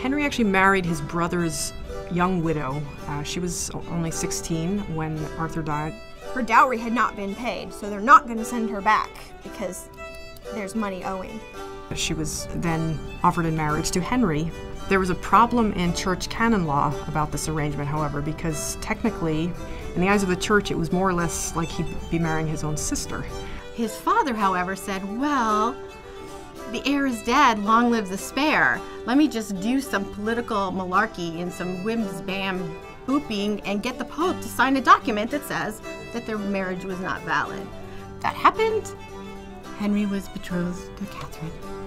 Henry actually married his brother's young widow. Uh, she was only 16 when Arthur died. Her dowry had not been paid, so they're not going to send her back because there's money owing. She was then offered in marriage to Henry. There was a problem in church canon law about this arrangement, however, because technically, in the eyes of the church, it was more or less like he'd be marrying his own sister. His father, however, said, Well, the heir is dead, long live the spare. Let me just do some political malarkey and some whims bam booping and get the Pope to sign a document that says that their marriage was not valid. That happened. Henry was betrothed to Catherine.